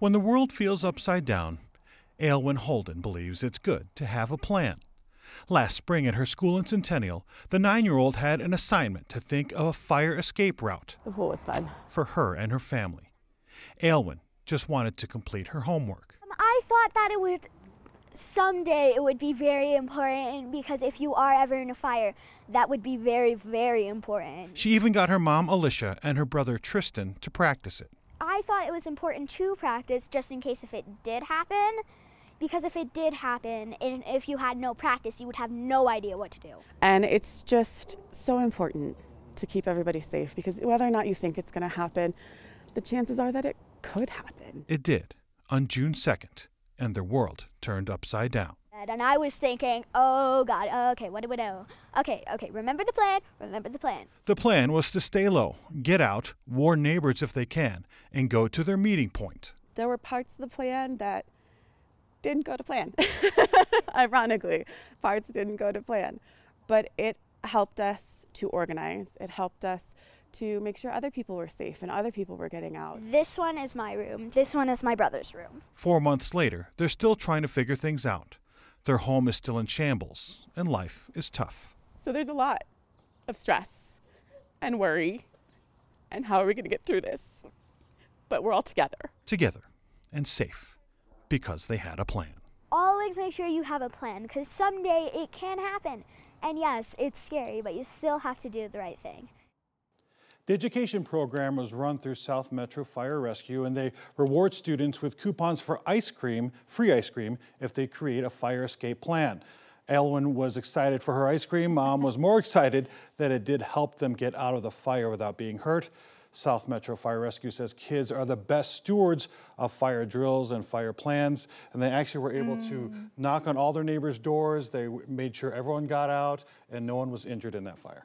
When the world feels upside down, Aelwen Holden believes it's good to have a plan. Last spring at her school in Centennial, the nine year old had an assignment to think of a fire escape route. The pool was fun. For her and her family. Aelwen just wanted to complete her homework. Um, I thought that it would someday it would be very important because if you are ever in a fire, that would be very, very important. She even got her mom, Alicia, and her brother, Tristan, to practice it. I thought it was important to practice just in case if it did happen, because if it did happen and if you had no practice, you would have no idea what to do. And it's just so important to keep everybody safe because whether or not you think it's going to happen, the chances are that it could happen. It did on June 2nd, and their world turned upside down. And I was thinking, oh God, okay, what do we do? Okay, okay, remember the plan, remember the plan. The plan was to stay low, get out, warn neighbors if they can, and go to their meeting point. There were parts of the plan that didn't go to plan. Ironically, parts didn't go to plan. But it helped us to organize. It helped us to make sure other people were safe and other people were getting out. This one is my room. This one is my brother's room. Four months later, they're still trying to figure things out. Their home is still in shambles, and life is tough. So there's a lot of stress and worry. And how are we going to get through this? But we're all together. Together and safe because they had a plan. Always make sure you have a plan because someday it can happen. And yes, it's scary, but you still have to do the right thing. The education program was run through South Metro Fire Rescue and they reward students with coupons for ice cream, free ice cream, if they create a fire escape plan. Aelwen was excited for her ice cream. Mom was more excited that it did help them get out of the fire without being hurt. South Metro Fire Rescue says kids are the best stewards of fire drills and fire plans. And they actually were able mm. to knock on all their neighbors' doors. They made sure everyone got out and no one was injured in that fire.